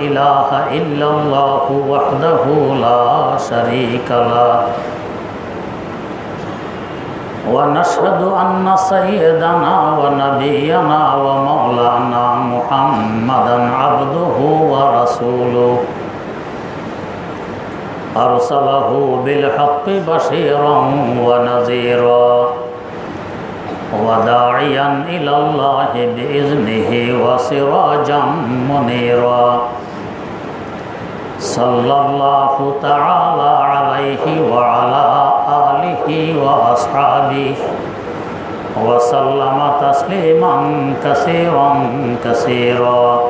إله إلا الله وحده لا شريك له. ونشهد أن سيدنا ونبينا ومولانا محمدا عبده ورسوله. أرسله بالحق بشيرا ونذيرا وداعيا إلى الله بإذنه وسراجا منيرا. صلى الله تعالى عليه وعلى آله وأصحابه وسلم تسليما كثيرا كثيرا.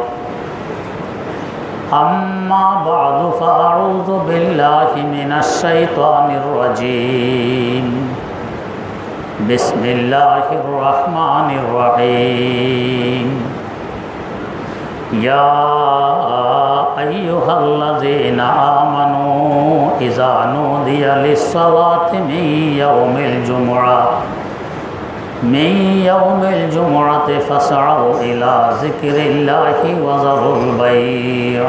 أما بعد فأعوذ بالله من الشيطان الرجيم. بسم الله الرحمن الرحيم. يا أيها الذين آمنوا إذا نودي للصلاة من يوم الجمعة من يوم الجمعة فاسعوا إلى ذكر الله وذروا البيع.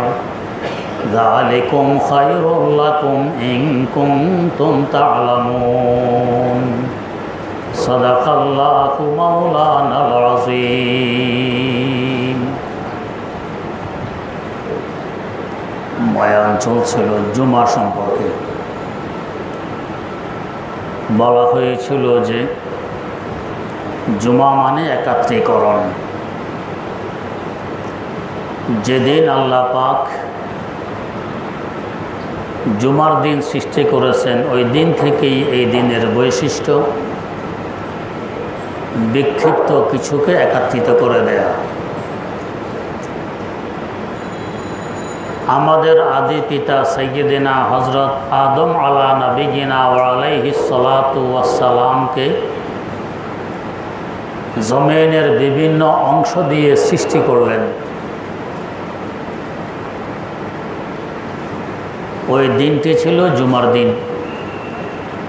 ذلكم خير لكم إن كنتم تعلمون. صدق الله مولانا العظيم. বয়ান চলছিল জুমা সম্পর্কে। বলা হয়েছিল যে জুমা মানে একাত্রীকরণ। যেদিন আল্লাহ পাক জুমার দিন সৃষ্টি করেছেন, ওই দিন থেকেই এই দিনের বৈশিষ্ট্য বিক্ষিপ্ত কিছুকে একাত্রিত করে দেয়া। আমাদের আদি পিতা সৈয়দিনা হজরত আদম আলা নবীনা সালাতামকে জমিনের বিভিন্ন অংশ দিয়ে সৃষ্টি করলেন। ওই দিনটি ছিল জুমার দিন।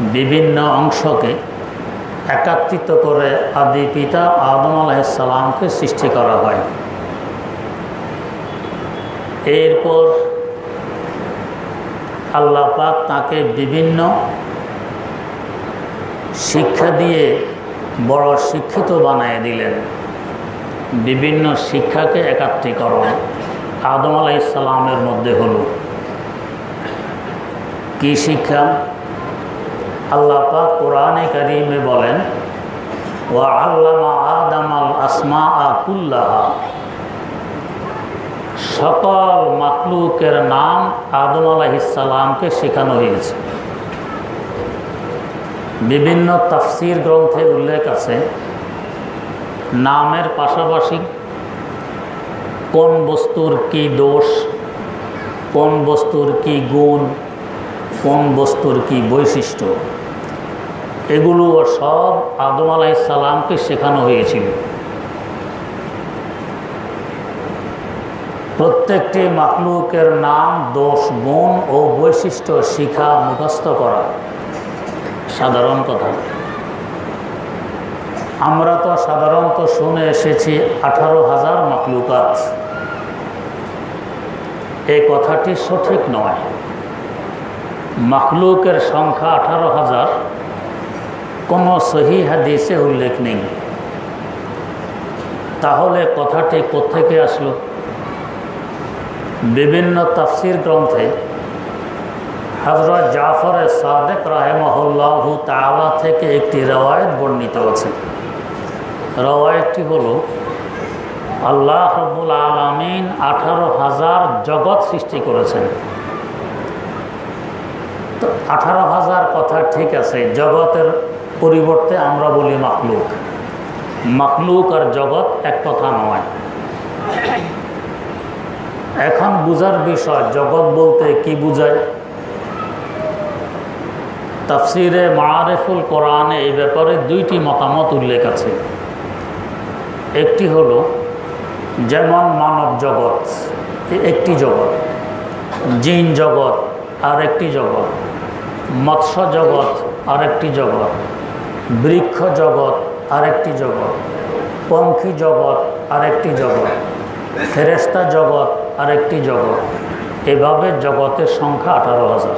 বিভিন্ন অংশকে একাত্রিত করে আদি পিতা আদম আলাইসালামকে সৃষ্টি করা হয়। এরপর আল্লাহ পাক তাকে বিভিন্ন শিক্ষা দিয়ে বড় শিক্ষিত বানিয়ে দিলেন। বিভিন্ন শিক্ষাকে একাত্রীকরণ আদম আলাইসালামের মধ্যে হলো। কি শিক্ষা? আল্লাহ পাক কোরআনে করিমে বলেন ও আল্লামা আদম আল আসমা আকুল্লাহা সকল মাকলুকের নাম আদম আলাহিসাল্লামকে শেখানো হয়েছে। বিভিন্ন তাফসির গ্রন্থে উল্লেখ আছে, নামের পাশাপাশি কোন বস্তুর কি দোষ, কোন বস্তুর কি গুণ, কোন বস্তুর কি বৈশিষ্ট্য, এগুলো সব আদম আলাইসাল্লামকে শেখানো হয়েছিল। প্রত্যেকটি মাকলুকের নাম, দোষ, গুণ ও বৈশিষ্ট্য শিখা মুখস্থ করা। সাধারণ কথা। আমরা তো সাধারণত শুনে এসেছি আঠারো হাজার মাকলুকাত এই কথাটি সঠিক নয়। মাখলুকের সংখ্যা আঠারো হাজার। কোনো সহি হাদিসে উল্লেখ নেই। তাহলে কথাটি কোথেকে আসলো? বিভিন্ন তাফসির গ্রন্থে হজরত জাফর সাদেক রাহেমহল্লাহ তালা থেকে একটি রওয়ায়ত বর্ণিত আছে। রওয়ায়তটি হলো, আল্লাহ রবুল আলমিন আঠারো হাজার জগৎ সৃষ্টি করেছেন। তো আঠারো হাজার কথা ঠিক আছে, জগতের পরিবর্তে আমরা বলি মাকলুক মাকলুক আর জগৎ এক কথা নয়। এখন বুঝার বিষয়, জগৎ বলতে কি বুঝায়? তাফসিরে মারেফুল কোরআনে এই ব্যাপারে দুইটি মতামত উল্লেখ আছে। একটি হলো, যেমন মানব জগৎ একটি জগৎ, জিন জগৎ আর একটি জগৎ, মৎস্য জগৎ আর একটি জগৎ, বৃক্ষ জগৎ আর একটি জগৎ, পঙ্খী জগৎ আর একটি জগৎ ফেরেস্তা জগৎ আর একটি জগৎ। এভাবে জগতের সংখ্যা আঠারো হাজার।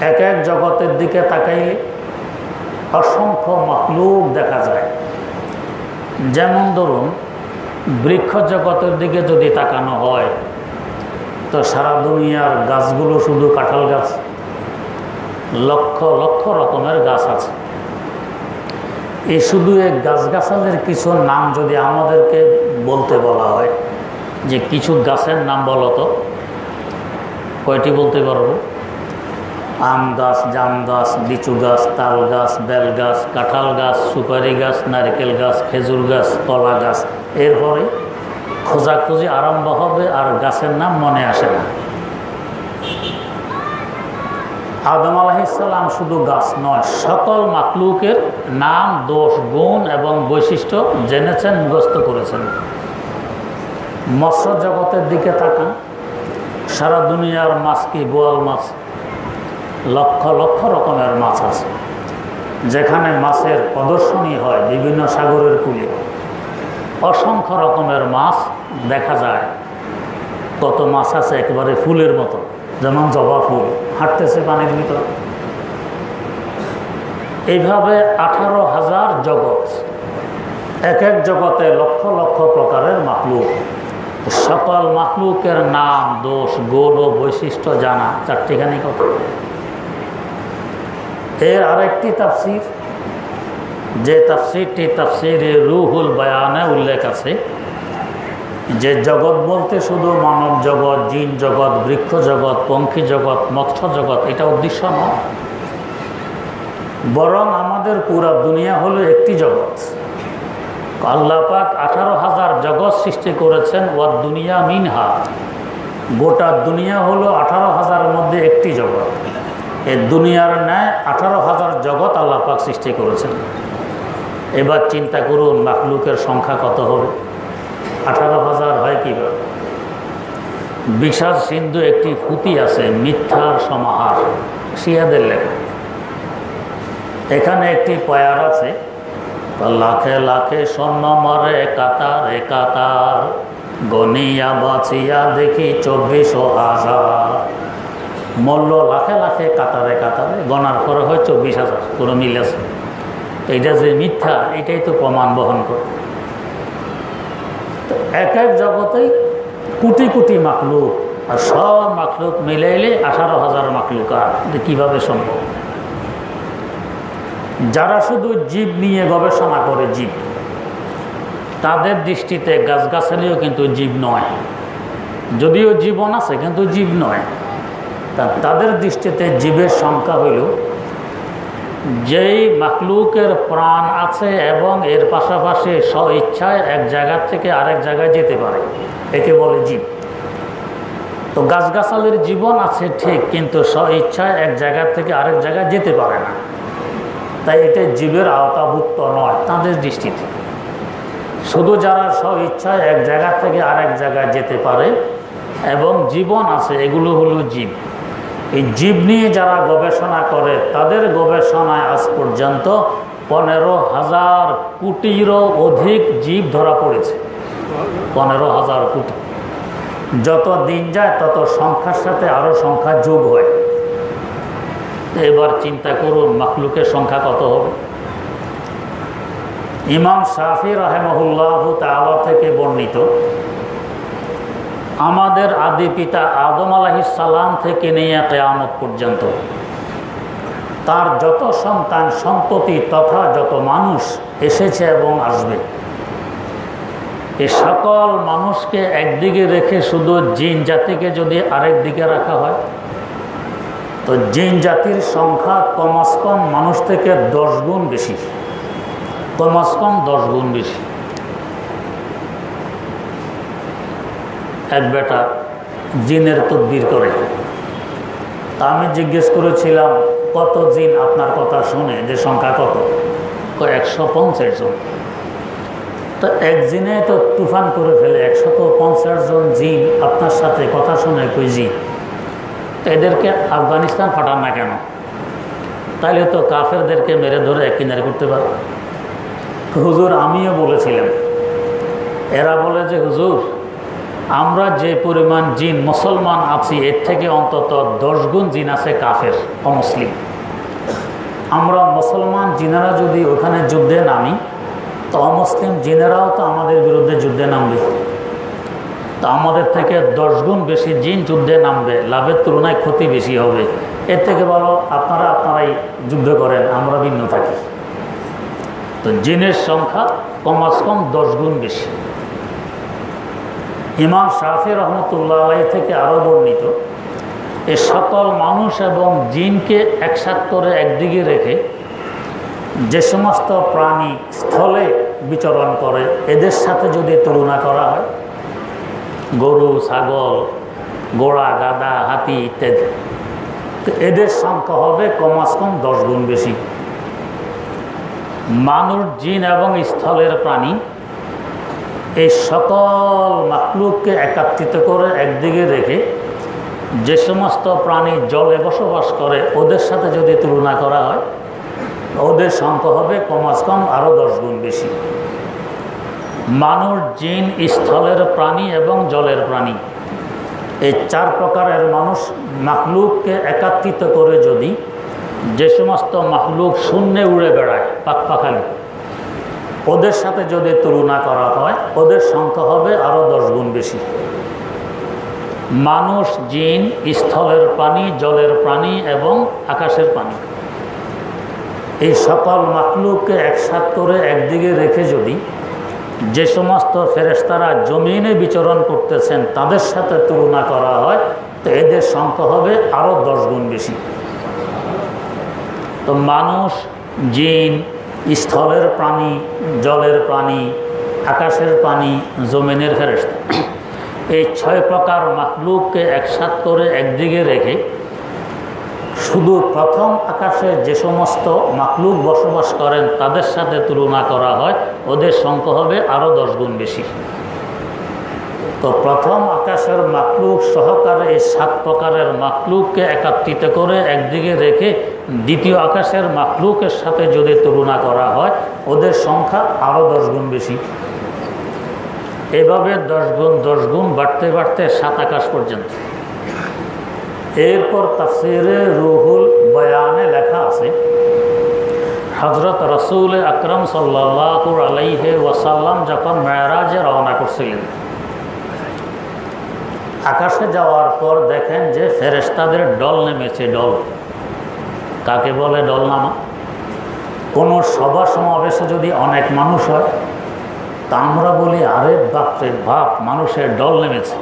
এক এক জগতের দিকে তাকাইলে অসংখ্য মাকলুক দেখা যায়। যেমন ধরুন, বৃক্ষ জগতের দিকে যদি তাকানো হয়, তো সারা দুনিয়ার গাছগুলো শুধু কাঁঠাল গাছ। লক্ষ লক্ষ রকমের গাছ আছে। এই শুধু এক গাছগাছালের কিছু নাম যদি আমাদেরকে বলতে বলা হয় যে কিছু গাছের নাম বলো তো। কয়টি বলতে পারব? আম গাছ, জাম গাছ, লিচু গাছ, তাল গাছ, বেল গাছ, কাঁঠাল গাছ, সুপারি গাছ, নারকেল গাছ, খেজুর গাছ, কলা গাছ। এরপরে খোঁজাখুঁজি আরম্ভ হবে আর গাছের নাম মনে আসে না। আদম আলাহিসাল্লাম শুধু গাছ নয়, সকল মাকলুকের নাম, দোষ, গুণ এবং বৈশিষ্ট্য জেনেছেন, মুখস্থ করেছেন। মৎস্য জগতের দিকে তাকান, সারা দুনিয়ার মাছ কি বোয়াল মাছ, লক্ষ লক্ষ রকমের মাছ আছে। যেখানে মাছের প্রদর্শনী হয় বিভিন্ন সাগরের কুলে। অসংখ্য রকমের মাছ দেখা যায়। কত মাছ আছে একেবারে ফুলের মতো, যেমন জবা ফুল, হাঁটতেছে পানির ভিতর। এইভাবে আঠারো হাজার জগৎ, এক এক জগতে লক্ষ লক্ষ প্রকারের মাকলুক। সকল মাকলুকের নাম, দোষ গোল ও বৈশিষ্ট্য জানা। চারটিখানি কথা। এর আরেকটি তাফসির, যে তাফসিরটি তাফসির রুহুল বয়ানে উল্লেখ আছে, যে জগৎ বলতে শুধু মানব জগৎ, জিন জগৎ, বৃক্ষ জগৎ, পঙ্খী জগৎ, মৎস্য জগৎ, এটা উদ্দেশ্য নয়। বরং আমাদের পুরা দুনিয়া হলো একটি জগৎ। আল্লাহ পাক আঠারো হাজার জগৎ সৃষ্টি করেছেন ওয়ার দুনিয়া মিনহা। গোটা দুনিয়া হলো আঠারো হাজারের মধ্যে একটি জগৎ। এই দুনিয়ার ন্যায় আঠারো হাজার জগৎ আল্লাহ পাক সৃষ্টি করেছেন। এবার চিন্তা করুন, মাখলুকের সংখ্যা কত হবে? আঠারো হাজার হয় কীভাবে? বিশাল সিন্ধু একটি ফুতি আছে, মিথ্যার সমাহার, শিয়াদের লেখা। এখানে একটি পয়ার আছে লাখে লাখে স্বর্ণ মরে কাতারে কাতার, গনিয়া বাঁচিয়া দেখি চব্বিশো হাজার। মূল্য লাখে লাখে কাতারে কাতারে গনার পরে হয় চব্বিশ হাজার পুরো মিল আছে? এইটা যে মিথ্যা, এটাই তো প্রমাণ বহন করে। তো এক এক জগতেই কোটি কোটি মাকলুক আর সব মাকলুক মিলাইলে আঠারো হাজার মাকলুক আর কীভাবে সম্ভব? যারা শুধু জীব নিয়ে গবেষণা করে জীব, তাদের দৃষ্টিতে গাছগাছালিও কিন্তু জীব নয়। যদিও জীবন আছে, কিন্তু জীব নয়। তা তাদের দৃষ্টিতে জীবের সংখ্যা হইল, যেই মাকলুকের প্রাণ আছে এবং এর পাশাপাশি স্ব ইচ্ছায় এক জায়গার থেকে আরেক জায়গায় যেতে পারে, একে বলে জীব। তো গাছগাছালির জীবন আছে ঠিক, কিন্তু স্ব ইচ্ছায় এক জায়গা থেকে আরেক জায়গায় যেতে পারে না। তাই এটা জীবের আওতাভুক্ত নয়, তাদের দৃষ্টিতে। শুধু যারা সব ইচ্ছায় এক জায়গা থেকে আরেক জায়গায় যেতে পারে এবং জীবন আছে, এগুলো হলো জীব। এই জীব নিয়ে যারা গবেষণা করে, তাদের গবেষণায় আজ পর্যন্ত পনেরো হাজার কোটিরও অধিক জীব ধরা পড়েছে। পনেরো হাজার কোটি। যত দিন যায়, তত সংখ্যার সাথে আরও সংখ্যা যোগ হয়। এবার চিন্তা করুন মাখলুকের সংখ্যা কত হবে? ইমাম শাফি রাহেমহুল্লাহ তালা থেকে বর্ণিত, আমাদের আদি পিতা আদম আলাহিসাল্লাম থেকে নিয়ে কেয়ামত পর্যন্ত তার যত সন্তান, সম্পত্তি তথা যত মানুষ এসেছে এবং আসবে, এ সকল মানুষকে একদিকে রেখে শুধু জিন জাতিকে যদি আরেক দিকে রাখা হয়? তো জিন জাতির সংখ্যা কমাস কম মানুষ থেকে দশ গুণ বেশি। কমাস কম দশ গুণ বেশি। এক বেটা জিনের তদবির করে। তা আমি জিজ্ঞেস করেছিলাম, কত জিন আপনার কথা শুনে? যে সংখ্যা কত? একশো পঞ্চাশ জন। তো এক জিনে তো তুফান করে ফেলে একশত পঞ্চাশ জন জিন আপনার সাথে কথা শুনে কই জি তো এদেরকে আফগানিস্তান পাঠান না কেন? তাইলে তো কাফেরদেরকে মেরে ধরে এক কিনারে করতে পারে। হুজুর, আমিও বলেছিলাম। এরা বলে যে, হুজুর, আমরা যে পরিমাণ জিন, মুসলমান আছি, এর থেকে অন্তত দশ গুণ জিন আছে কাফের, অমুসলিম। আমরা মুসলমান জিনারা যদি ওখানে যুদ্ধে নামি, তো অমুসলিম জিনেরাও তো আমাদের বিরুদ্ধে যুদ্ধে নামবে। তো আমাদের থেকে দশ গুণ বেশি জিন যুদ্ধে নামবে। লাভের তুলনায় ক্ষতি বেশি হবে। এর থেকে বলো আপনারা আপনারাই যুদ্ধ করেন, আমরা ভিন্ন থাকি। তো জিনের সংখ্যা কমাস কম দশ গুণ বেশি। ইমাম শাহি রহমতুল্লাহ আলাই থেকে আরও বর্ণিত, এ সকল মানুষ এবং জিনকে একসাথ করে একদিকে রেখে যে সমস্ত প্রাণী স্থলে বিচরণ করে, এদের সাথে যদি তুলনা করা হয় গরু, ছাগল গোড়া গাদা হাতি ইত্যাদি। এদের সংখ্যা হবে কমাস কম দশ গুণ বেশি। মানুষ, জিন এবং স্থলের প্রাণী এই সকল মাকলুককে একাত্রিত করে একদিকে রেখে যে সমস্ত প্রাণী জলে বসবাস করে, ওদের সাথে যদি তুলনা করা হয়, ওদের সংখ্যা হবে কমাস কম আরও দশ গুণ বেশি। মানুষ জিন স্থলের প্রাণী এবং জলের প্রাণী। এই চার প্রকারের মানুষ মাকলুককে একাত্রিত করে যদি যে সমস্ত মাকলুক শূন্যে উড়ে বেড়ায় পাকপাখালি, ওদের সাথে যদি তুলনা করা হয়, ওদের সংখ্যা হবে আরও দশ গুণ বেশি। মানুষ জিন স্থলের প্রাণী, জলের প্রাণী এবং আকাশের প্রাণী। এই সকল মাকলুককে একসাথ করে একদিকে রেখে যদি যে সমস্ত ফেরেস্তারা জমিনে বিচরণ করতেছেন, তাদের সাথে তুলনা করা হয়, তো এদের সংখ্যা হবে আরও দশ গুণ বেশি। তো মানুষ, জিন, স্থলের প্রাণী, জলের প্রাণী, আকাশের প্রাণী, জমিনের ফেরেস্তা এই ছয় প্রকার মাকলুককে একসাথ করে একদিকে রেখে শুধু প্রথম আকাশে যে সমস্ত মাকলুক বসবাস করেন, তাদের সাথে তুলনা করা হয়, ওদের সংখ্যা হবে আরও দশ গুণ বেশি। তো প্রথম আকাশের মাকলুক সহকারে এই সাত প্রকারের মাকলুককে একাত্রিত করে একদিকে রেখে দ্বিতীয় আকাশের মাকলুকের সাথে যদি তুলনা করা হয়, ওদের সংখ্যা আরও দশ গুণ বেশি। এভাবে দশ গুণ দশ গুণ বাড়তে বাড়তে সাত আকাশ পর্যন্ত। এরপর তাফসিরে রুহুল বয়ানে লেখা আছে হজরত রসুল আকরম সাল্লাহ আলাইহে ওয়াসাল্লাম যখন মেয়ারাজে রওনা করছিলেন, আকাশে যাওয়ার পর দেখেন যে ফেরেস্তাদের ডল নেমেছে ডল কাকে বলে ডল নামা? কোনো সভা সমাবেশে যদি অনেক মানুষ হয়, তা আমরা বলি, আরে বাপরে বাপ, মানুষের ডল নেমেছে।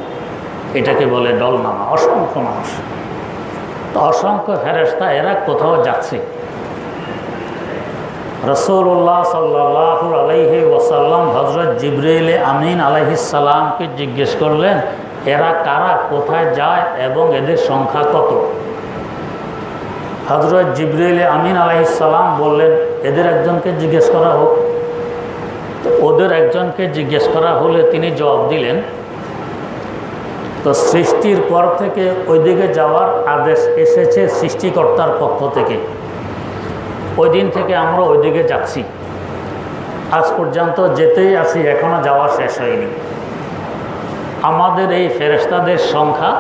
এটাকে বলে ডল নামা। অসংখ্য মানুষ। অসংখ্য ফেরেস্তা এরা কোথাও যাচ্ছে। রসৌল্লাহ সাল্লাহ আলাইহি ওসাল্লাম হজরত জিব্রাইল আমিন আলাইহিসাল্লামকে জিজ্ঞেস করলেন, এরা কারা, কোথায় যায় এবং এদের সংখ্যা কত? হজরত জিব্রাইল আমিন আলাইসাল্লাম বললেন, এদের একজনকে জিজ্ঞেস করা হোক। ওদের একজনকে জিজ্ঞেস করা হলে তিনি জবাব দিলেন তো সৃষ্টির পর থেকে ওইদিকে যাওয়ার আদেশ এসেছে সৃষ্টিকর্তার পক্ষ থেকে। ওই দিন থেকে আমরা ওইদিকে যাচ্ছি। আজ পর্যন্ত যেতেই আছি এখনও যাওয়া শেষ হয়নি। আমাদের এই ফেরেস্তাদের সংখ্যা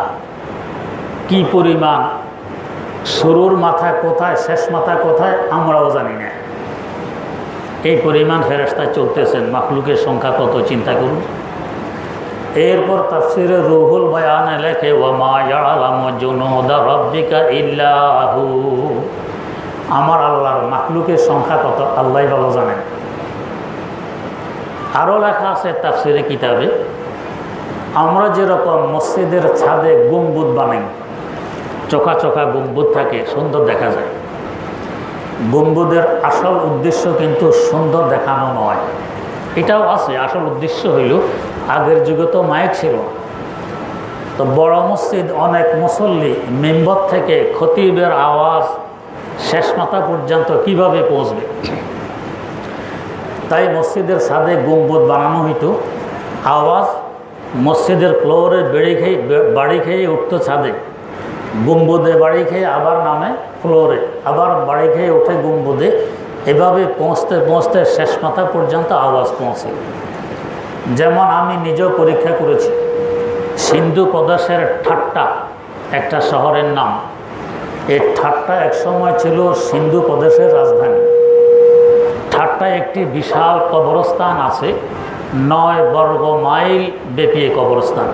কি পরিমাণ? শুরুর মাথা কোথায়, শেষ মাথা কোথায়, আমরাও জানি না। এই পরিমাণ ফেরেস্তায় চলতেছেন, মাখলুকের সংখ্যা কত, চিন্তা করুন। এরপর তাফসিরে রুহুল বয়ান লেখে ইল্লাহু। আমার আল্লাহর মাখলুকের সংখ্যা কত? আল্লাহ ভালো জানেন। আরও লেখা আছে তাফসিরে কিতাবে, আমরা যেরকম মসজিদের ছাদে গম্বুদ বানাই, চোখা চোখা গম্বুদ থাকে, সুন্দর দেখা যায়। গম্বুদের আসল উদ্দেশ্য কিন্তু সুন্দর দেখানো নয়। এটাও আছে, আসল উদ্দেশ্য হইল আগের যুগে তো মায়ক ছিল। তো বড় মসজিদ, অনেক মুসল্লি, মেম্বর থেকে খতিবের আওয়াজ শেষ মাথা পর্যন্ত কীভাবে পৌঁছবে? তাই মসজিদের ছাদে গম্বুদ বানানো হইতো। আওয়াজ মসজিদের ফ্লোরে বেড়ে খেয়ে, বাড়ি খেয়ে উঠতো ছাদে। গম্বুদে বাড়ি খেয়ে আবার নামে ফ্লোরে। আবার বাড়ি খেয়ে ওঠে গম্বুদে এভাবে পৌঁছতে পৌঁছতে শেষ মাথা পর্যন্ত আওয়াজ পৌঁছে। যেমন আমি নিজেও পরীক্ষা করেছি, সিন্ধু প্রদেশের ঠাট্টা, একটা শহরের নাম। এই ঠাট্টা একসময় ছিল সিন্ধু প্রদেশের রাজধানী। ঠাট্টা একটি বিশাল কবরস্থান আছে, নয় বর্গ মাইল ব্যাপী এই কবরস্থান।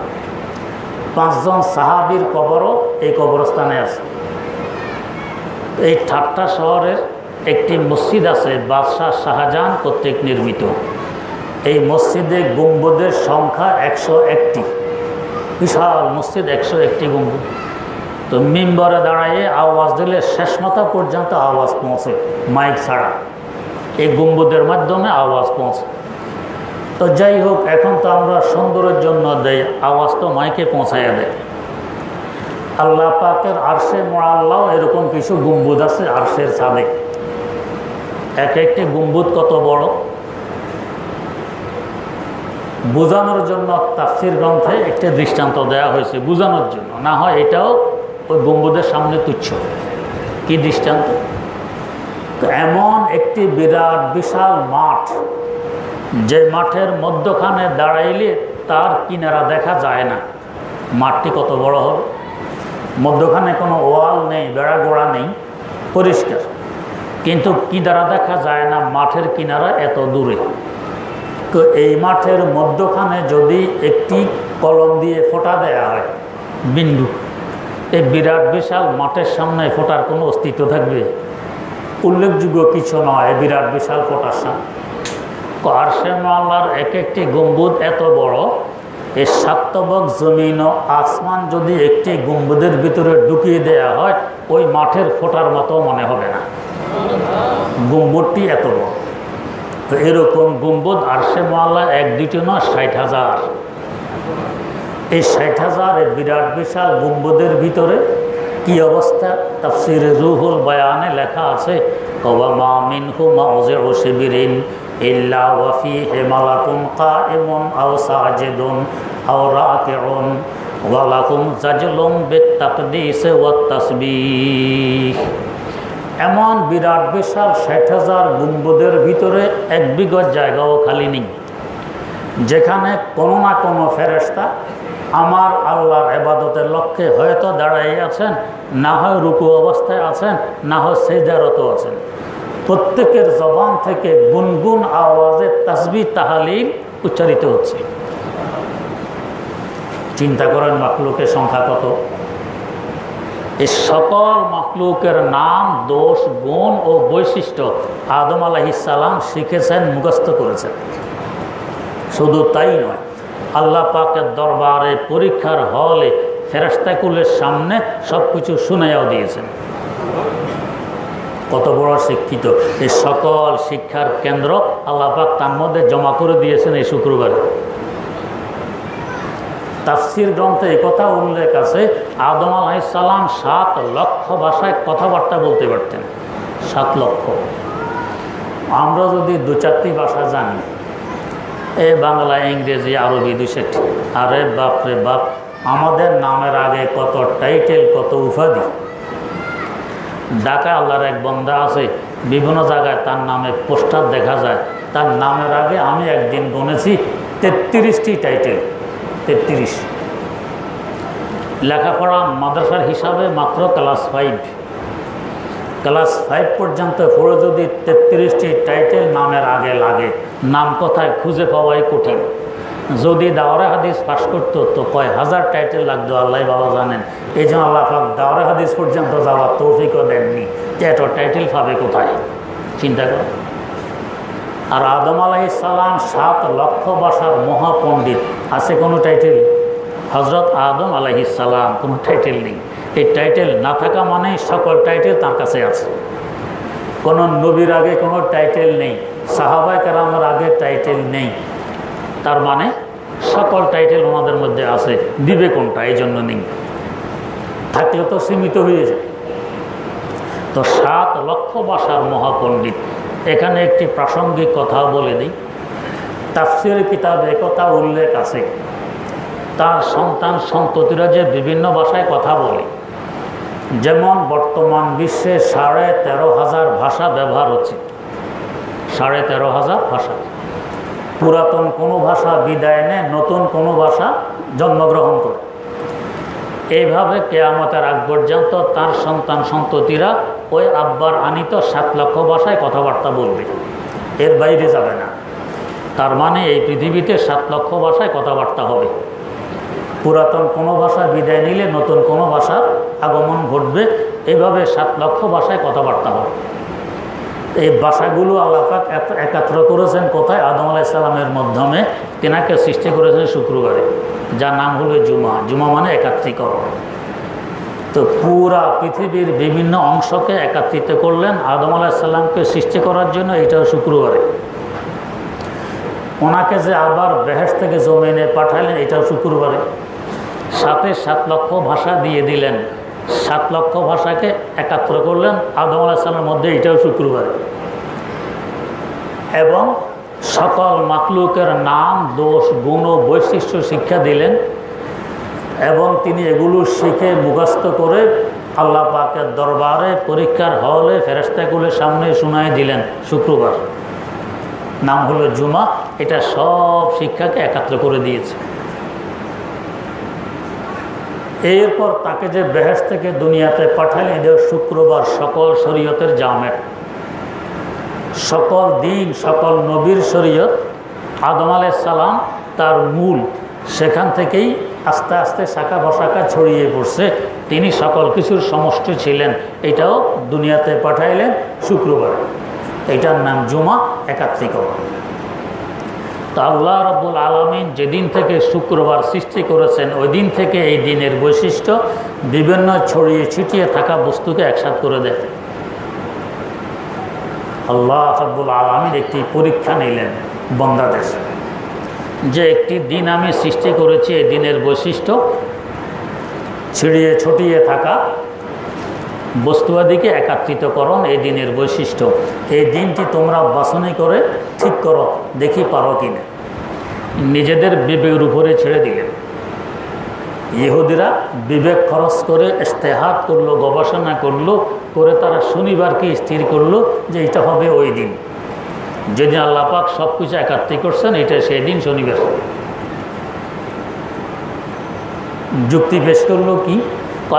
পাঁচজন সাহাবির কবরও এই কবরস্থানে আছে। এই ঠাট্টা শহরের একটি মসজিদ আছে, বাদশাহ শাহজাহান কর্তৃক নির্মিত। এই মসজিদে গম্বুদের সংখ্যা একশো একটি। বিশাল মসজিদ, একশো একটি গম্বুদ। তো মিম্বরে দাঁড়াইয়ে আওয়াজ দিলে শেষ মাথা পর্যন্ত আওয়াজ পৌঁছে, মাইক ছাড়া। এই গম্বুদের মাধ্যমে আওয়াজ পৌঁছে। তো যাই হোক, এখন তো আমরা সুন্দরের জন্য দেই, আওয়াজ তো মাইকে পৌঁছাইয়া দেয়। আল্লাহ পাকের আরশে মোড়াল্লাও এরকম কিছু গম্বুদ আছে আরশের ছাদে। এক একটি গম্বুদ কত বড়? বোঝানোর জন্য তাফসির গ্রন্থে একটি দৃষ্টান্ত দেওয়া হয়েছে বোঝানোর জন্য। না হয় এটাও ওই গম্বুদের সামনে তুচ্ছ। কি দৃষ্টান্ত? এমন একটি বিরাট, বিশাল মাঠ, যে মাঠের মধ্যখানে দাঁড়াইলে তার কিনারা দেখা যায় না। মাঠটি কত বড় হবে? মধ্যখানে কোনো ওয়াল নেই, বেড়া গোড়া নেই, পরিষ্কার। কিন্তু কি দ্বারা দেখা যায় না, মাঠের কিনারা এত দূরে। তো এই মাঠের মধ্যখানে যদি একটি কলম দিয়ে ফোটা দেয়া হয়, বিন্দু, এই বিরাট বিশাল মাঠের সামনে ফোটার কোনো অস্তিত্ব থাকবে? উল্লেখযোগ্য কিছু নয় বিরাট বিশাল ফোটার সামনে। আরশে এক একটি গম্বুদ এত বড় এই সাতবক জমিন ও আসমান যদি একটি গম্বুদের ভিতরে ঢুকিয়ে দেয়া হয়, ওই মাঠের ফোটার মতো মনে হবে না। গম্বুদটি এত বড়। তো এরকম গম্বুদ আরশে মাল্লা এক দুটি নয়, ষাট হাজার। এই ষাট হাজার এই বিরাট বিশাল গম্বুদের ভিতরে কি অবস্থা? তাফসির রুহুল বয়ানে লেখা আছে কবামা মিনহু ও শিবিরিন ইল্লা ওয়াফিহে মালাকুম কাইমুন আও সাজিদুন আও রাকিউন ওয়ালাকুম জাজলুম বিত্তাকদিস ওয়াত তাসবিহ। এমন বিরাট বিশাল ষাট হাজার গুম্বুদের ভিতরে এক বিগত জায়গাও খালি নেই। যেখানে কোনো না কোনো ফেরেস্তা আমার আল্লাহর এবাদতের লক্ষ্যে হয়তো দাঁড়াই আছেন, না হয় রুকু অবস্থায় আছেন, না হয় সেজারত আছেন। প্রত্যেকের জবান থেকে গুনগুন আওয়াজে তাসবি, তাহালিল উচ্চারিত হচ্ছে। চিন্তা করেন মাকলুকের সংখ্যা কত? এই সকল মাকলুকের নাম, দোষ, গুণ ও বৈশিষ্ট্য আদম আলাহিসাল্লাম শিখেছেন, মুখস্থ করেছেন। শুধু তাই নয়, আল্লাহ পাকের দরবারে পরীক্ষার হলে ফেরাস্তাকুলের সামনে সব কিছু শুনাইয়াও দিয়েছেন। কত বড় শিক্ষিত, এই সকল শিক্ষার কেন্দ্র আল্লাহ পাক তার মধ্যে জমা করে দিয়েছেন এই শুক্রবারে। তাফসির গ্রন্থে এই কথা উল্লেখ আছে, আদম আলাইসাল্লাম সাত লক্ষ ভাষায় কথাবার্তা বলতে পারতেন। সাত লক্ষ। আমরা যদি দু চারটি ভাষা জানি, এ বাংলা, ইংরেজি, আরবি দু সেটি আরে বাপ রে বাপ, আমাদের নামের আগে কত টাইটেল, কত উপাধি? ঢাকা আল্লাহর এক বন্ধা আছে, বিভিন্ন জায়গায় তার নামে পোস্টার দেখা যায়। তার নামের আগে আমি একদিন গুনেছি তেত্রিশটি টাইটেল। তেত্রিশ। লেখাপড়া মাদ্রাসার হিসাবে মাত্র ক্লাস ফাইভ। ক্লাস ফাইভ পর্যন্ত পড়ে যদি তেত্রিশটি টাইটেল নামের আগে লাগে, নাম কোথায় খুঁজে পাওয়াই কঠিন। যদি দাওরা হাদিস পাশ করতো, তো কয় হাজার টাইটেল লাগতো আল্লাহ বাবা জানেন। এই জন্য আল্লাহ পাক দাওরা হাদিস পর্যন্ত যাওয়ার তৌফিকও দেননি। যে এত টাইটেল পাবে কোথায়? চিন্তা কর। আর আদম আলাইসাল্লাম সাত লক্ষ বাসার মহাপণ্ডিত। আছে কোনো টাইটেল হজরত আদম আলাইসাল্লাম কোনো টাইটেল নেই। এই টাইটেল না থাকা মানে সকল টাইটেল তার কাছে আছে। কোনো নবীর আগে কোনো টাইটেল নেই। সাহাবাই কারামের আগে টাইটেল নেই। তার মানে সকল টাইটেল ওনাদের মধ্যে আছে। দিবে কোনটা? এই জন্য নেই। থাকলে তো সীমিত হয়ে যায়। তো সাত লক্ষ বাসার মহাপণ্ডিত। এখানে একটি প্রাসঙ্গিক কথা বলে দিই। তাফসির কিতাবে কথা উল্লেখ আছে। তার সন্তান সন্ততিরা যে বিভিন্ন ভাষায় কথা বলে, যেমন বর্তমান বিশ্বে সাড়ে তেরো হাজার ভাষা ব্যবহার হচ্ছে। সাড়ে তেরো হাজার ভাষা। পুরাতন কোনো ভাষা বিদায় নেয় নতুন কোনো ভাষা জন্মগ্রহণ করে। এইভাবে কেয়ামতের আগ পর্যন্ত তার সন্তান সন্ততিরা ওই আব্বার আনিত সাত লক্ষ ভাষায় কথাবার্তা বলবে। এর বাইরে যাবে না। তার মানে এই পৃথিবীতে সাত লক্ষ ভাষায় কথাবার্তা হবে। পুরাতন কোনো ভাষা বিদায় নিলে নতুন কোনো ভাষার আগমন ঘটবে। এভাবে সাত লক্ষ ভাষায় কথাবার্তা হবে। এই ভাষাগুলো আল্লাপাক একাত্র করেছেন কোথায়? আদম আলাইসালামের মাধ্যমে। তেনাকে সৃষ্টি করেছেন শুক্রবারে, যার নাম হলো জুমা। জুমা মানে একাত্রীকরণ। তো পুরা পৃথিবীর বিভিন্ন অংশকে একত্রিত করলেন আদম আলাহিসাল্লামকে সৃষ্টি করার জন্য এটাও শুক্রবারে। ওনাকে যে আবার বেহেস থেকে জমিনে পাঠালেন এটাও শুক্রবারে। সাথে সাত লক্ষ ভাষা দিয়ে দিলেন। সাত লক্ষ ভাষাকে একাত্র করলেন, আদম আলাহিসাল্লামের মধ্যে এটাও শুক্রবারে। এবং সকল মাকলুকের নাম, দোষ, গুণ বৈশিষ্ট্য শিক্ষা দিলেন এবং তিনি এগুলো শিখে মুখস্থ করে আল্লাহ পাকের দরবারে পরীক্ষার হলে ফেরেস্তাগুলোর সামনে শুনাই দিলেন শুক্রবার। নাম হলো জুমা। এটা সব শিক্ষাকে একাত্র করে দিয়েছে। এরপর তাকে যে বেহেস থেকে দুনিয়াতে পাঠালেন এটা শুক্রবার সকল শরীয়তের জামের সকল দিন, সকল নবীর শরীয়ত, আদম সালাম তার মূল। সেখান থেকেই আস্তে আস্তে শাখা বসাখা ছড়িয়ে পড়ছে। তিনি সকল কিছুর সমষ্টি ছিলেন। এটাও দুনিয়াতে পাঠাইলেন শুক্রবার। এটার নাম জুমা একাত্রিকরণ তো আল্লাহ রব্বুল আলমিন যেদিন থেকে শুক্রবার সৃষ্টি করেছেন ওই দিন থেকে এই দিনের বৈশিষ্ট্য বিভিন্ন ছড়িয়ে ছিটিয়ে থাকা বস্তুকে একসাথ করে দেয়। আল্লাহ রব্বুল আলমিন একটি পরীক্ষা নিলেন বাংলাদেশ যে একটি দিন আমি সৃষ্টি করেছি, এই দিনের বৈশিষ্ট্য ছিড়িয়ে ছটিয়ে থাকা বস্তুয়াদিকে একাত্রিতকরণ এই দিনের বৈশিষ্ট্য। এই দিনটি তোমরা বাছনি করে ঠিক করো, দেখি পারো কি না নিজেদের বিবেকের উপরে ছেড়ে দিলেন। ইহুদিরা বিবেক খরচ করে ইস্তেহাত করল, গবেষণা করল, করে তারা শনিবারকে স্থির করল যে এটা হবে ওই দিন। যেদিন আল্লাপাক সব কিছু একাত্রিক করছেন, এটা সেই দিন শনিবার। যুক্তি পেশ করল কি?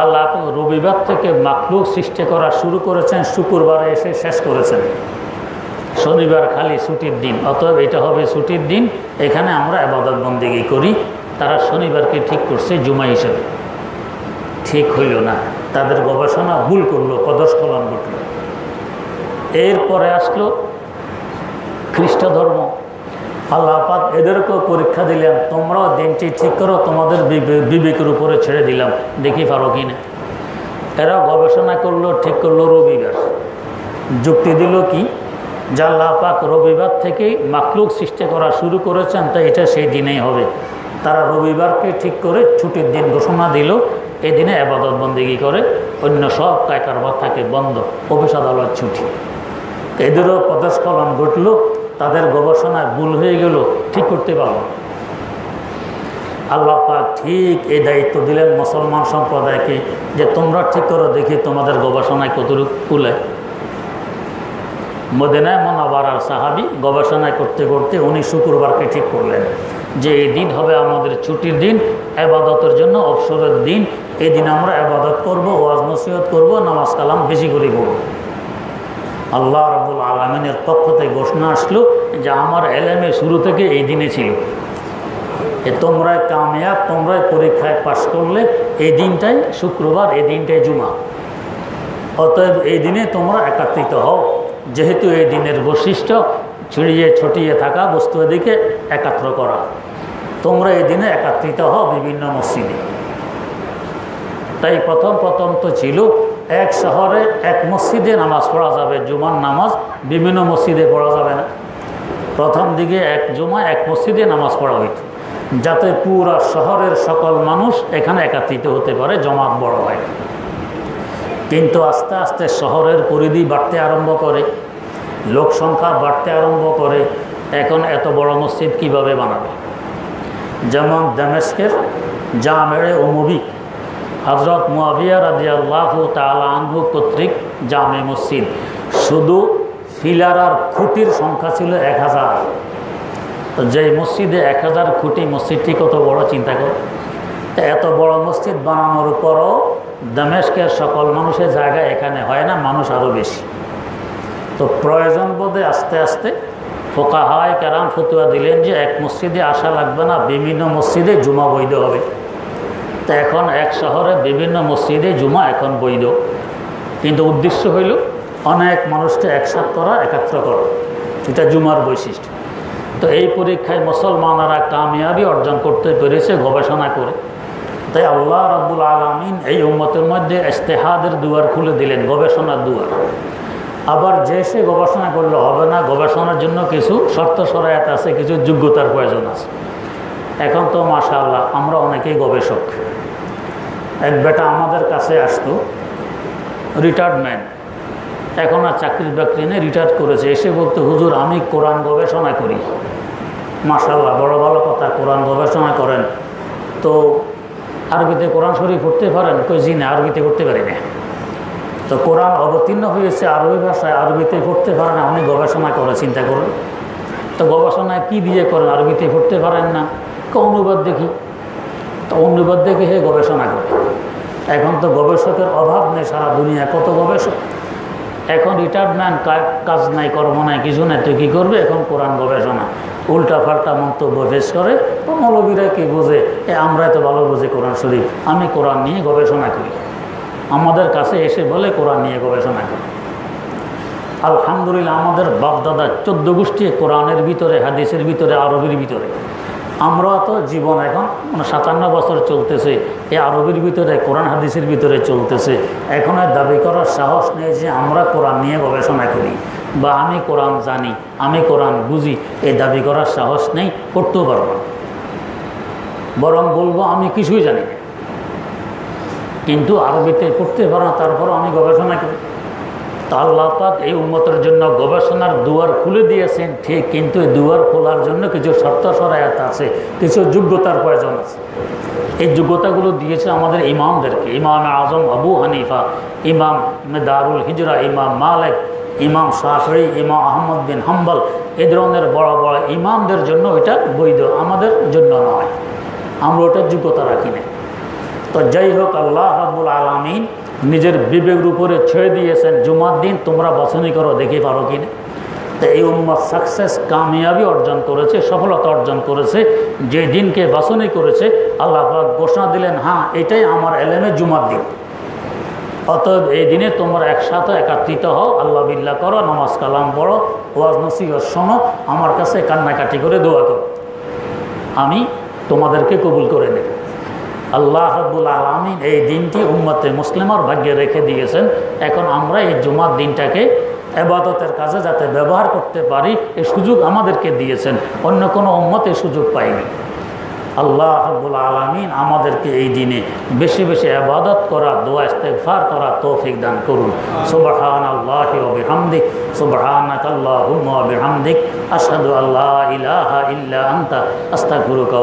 আল্লাহ রবিবার থেকে মাকলুক সৃষ্টি করা শুরু করেছেন, শুক্রবারে এসে শেষ করেছেন। শনিবার খালি ছুটির দিন, অতএব এটা হবে ছুটির দিন। এখানে আমরা আবাদত বন্দিগি করি, তারা শনিবারকে ঠিক করছে জুমা হিসেবে ঠিক হইল না। তাদের গবেষণা ভুল করল, পদস্খলন ঘটল। এরপরে আসলো খ্রিস্ট ধর্ম আল্লাহ পাক এদেরকেও পরীক্ষা দিলেন, তোমরাও দিনটি ঠিক করো, তোমাদের বিবেকের উপরে ছেড়ে দিলাম। দেখি পারো কি না এরা গবেষণা করল, ঠিক করল রবিবার। যুক্তি দিল কি? যা আল্লাহ পাক রবিবার থেকেই মাকলুক সৃষ্টি করা শুরু করেছেন, তাই এটা সেই দিনেই হবে। তারা রবিবারকে ঠিক করে ছুটির দিন ঘোষণা দিল এই দিনে আবাদত বন্দিগি করে, অন্য সব কায়কারবার থাকে বন্ধ, অফিস আদালত ছুটি। এদেরও পদস্খলন ঘটল তাদের গবেষণায় ভুল হয়ে গেল, ঠিক করতে পারল আল্লাহ পাক ঠিক এই দায়িত্ব দিলেন মুসলমান সম্প্রদায়কে যে তোমরা ঠিক করো, দেখি তোমাদের গবেষণায় কতটুকু কুলায় মদিনায় মনাবার আর সাহাবি গবেষণায় করতে করতে উনি শুক্রবারকে ঠিক করলেন যে এই দিন হবে আমাদের ছুটির দিন আবাদতের জন্য অবসরের দিন। এই দিন আমরা আবাদত করব, ওয়াজ নসিহত করব, নামাজ কালাম বেশি করে করব আল্লাহ রবুল আলমিনের পক্ষ থেকে ঘোষণা আসলো যে আমার এলএমএ শুরু থেকে এই দিনে ছিল। এ তোমরাই কামিয়াব, তোমরাই পরীক্ষায় পাশ করলে এই দিনটাই শুক্রবার, এই দিনটাই জুমা। অতএব এই দিনে তোমরা একাত্রিত হও। যেহেতু এই দিনের বৈশিষ্ট্য, ছড়িয়ে ছটিয়ে থাকা বস্তু এদিকে একাত্র করা। তোমরা এই দিনে একাত্রিত হও বিভিন্ন মসজিদে। তাই প্রথম প্রথম তো ছিল এক শহরে এক মসজিদে নামাজ পড়া যাবে, জুমার নামাজ বিভিন্ন মসজিদে পড়া যাবে না। প্রথম দিকে এক জুমা, এক মসজিদে নামাজ পড়া হইত। যাতে পুরা শহরের সকল মানুষ এখানে একাত্রিত হতে পারে, জমাত বড় হয়। কিন্তু আস্তে আস্তে শহরের পরিধি বাড়তে আরম্ভ করে, লোক সংখ্যা বাড়তে আরম্ভ করে, এখন এত বড় মসজিদ কীভাবে বানাবে? যেমন দামেস্কের জামেড়ে ওমবি হজরত মুয়াবিয়া রাজিয়াল্লাহ তালা আনহু কর্তৃক জামে মসজিদ। শুধু ফিলার আর খুঁটির সংখ্যা ছিল এক হাজার। যে মসজিদে এক হাজার খুঁটি, মসজিদটি কত বড় চিন্তা করে। এত বড় মসজিদ বানানোর পরও দামেস্কের সকল মানুষের জায়গা এখানে হয় না, মানুষ আরও বেশি। তো প্রয়োজন বোধে আস্তে আস্তে ফোকা হয় কারাম ফতুয়া দিলেন যে এক মসজিদে আসা লাগবে না, বিভিন্ন মসজিদে জুমা বৈধ হবে। তো এখন এক শহরে বিভিন্ন মসজিদে জুমা এখন বৈধ। কিন্তু উদ্দেশ্য হইল অনেক মানুষকে একসাথ করা, একাত্র করা। এটা জুমার বৈশিষ্ট্য। তো এই পরীক্ষায় মুসলমানরা কামিয়াবি অর্জন করতে পেরেছে, গবেষণা করে। তাই আল্লাহ রব্বুল আলমিন এই উম্মতের মধ্যে ইস্তেহাদের দুয়ার খুলে দিলেন, গবেষণার দুয়ার। আবার যে সে গবেষণা করলে, হবে না, গবেষণার জন্য কিছু শর্ত সরায়াত আছে, কিছু যোগ্যতার প্রয়োজন আছে। এখন তো মাশা আল্লাহ আমরা অনেকেই গবেষক। এক বেটা আমাদের কাছে আসতো রিটায়ার্ডমেন্ট এখন আর চাকরির বাকরি নেই রিটায়ার করেছে। এসে বলতে, হুজুর, আমি কোরআন গবেষণা করি। মাশাল্লাহ বড় ভালো কথা, কোরআন গবেষণা করেন। তো আরবিতে কোরআন শরীফ পড়তে পারেন? কই, জি না, আরবিতে করতে পারি না। তো কোরআন অবতীর্ণ হয়েছে আরবি ভাষায়, আরবিতে পড়তে পারেন না গবেষণা করে, চিন্তা করুন। তো গবেষণায় কি দিয়ে করেন? আরবিতে পড়তে পারেন না। অনুবাদ দেখি। তো অনুবাদ দেখে হে গবেষণা করে। এখন তো গবেষকের অভাব নেই সারা দুনিয়া কত গবেষক? এখন রিটায়ারমেন্ট কাজ নাই, কর্ম নাই, কিছু নাই তুই কী করবে? এখন কোরআন গবেষণা। উল্টা ফাল্টা মন্তব্য পেশ করে। তো মৌলবীরা কি বোঝে? এ আমরা তো ভালো বুঝি কোরআন শরীফ। আমি কোরআন নিয়ে গবেষণা করি। আমাদের কাছে এসে বলে কোরআন নিয়ে গবেষণা করি। আলহামদুলিল্লাহ, আমাদের বাপদাদা চোদ্দ গোষ্ঠী কোরআনের ভিতরে, হাদিসের ভিতরে, আরবির ভিতরে। আমরা তো জীবন এখন মানে সাতান্ন বছর চলতেছে। এই আরবির ভিতরে, কোরআন হাদিসের ভিতরে চলতেছে। এখন আর দাবি করার সাহস নেই যে আমরা কোরআন নিয়ে গবেষণা করি বা আমি কোরআন জানি, আমি কোরআন বুঝি। এই দাবি করার সাহস নেই, করতেও পারব না। বরং বলব, আমি কিছুই জানি না। কিন্তু আরবিতে পড়তে পারো না তারপর আমি গবেষণা করি। তা আল্লাহ পাক এই উন্মতের জন্য গবেষণার দুয়ার খুলে দিয়েছেন, ঠিক, কিন্তু এই দুয়ার খোলার জন্য কিছু শর্ত সরায়াত আছে, কিছু যোগ্যতার প্রয়োজন আছে। এই যোগ্যতাগুলো দিয়েছে আমাদের ইমামদেরকে, ইমাম আজম আবু হানিফা, ইমাম দারুল হিজরা, ইমাম মালেক, ইমাম শাহরি ইমাম আহমদ বিন হাম্বল, এ ধরনের বড় বড় ইমামদের জন্য এটা বৈধ, আমাদের জন্য নয়। আমরা ওটার যোগ্যতা রাখি না তো যাই হোক, আল্লাহ রাবুল আলমিন নিজের বিবেকের উপরে ছেড়ে দিয়েছেন, জুমার দিন তোমরা বাছনি করো, দেখে পারো কিনা? তো এই উম্মত সাকসেস কামিয়াবি অর্জন করেছে, সফলতা অর্জন করেছে, যে দিনকে বাছনি করেছে, আল্লাহ পাক ঘোষণা দিলেন হ্যাঁ এটাই আমার এলেমে জুমার দিন। অতএব এই দিনে তোমরা একসাথে একাত্রিত হও, আল্লাহ বিল্লাহ করো, নামাজ কালাম পড়ো, ওয়াজ নসিহত শোনো, আমার কাছে কান্নাকাটি করে দোয়া করো। আমি তোমাদেরকে কবুল করে নেব। আল্লাহ রব্বুল আলমিন এই দিনটি উম্মতে মুসলিমার ভাগ্যে রেখে দিয়েছেন। এখন আমরা এই জুমার দিনটাকে এবাদতের কাজে যাতে ব্যবহার করতে পারি, এই সুযোগ আমাদেরকে দিয়েছেন। অন্য কোনো উম্মত এই সুযোগ পায়নি। আল্লাহ রব্বুল আলমিন আমাদেরকে এই দিনে বেশি বেশি আবাদত করা, দোয়া ইস্তেফার করা তৌফিক দান করুন। সুবহান আল্লাহ বিহামদিক সুবহানাক আল্লাহুম্মা বিহামদিক আশহাদু আল্লা ইলাহা ইল্লা আনতা, আস্তাগফিরুকা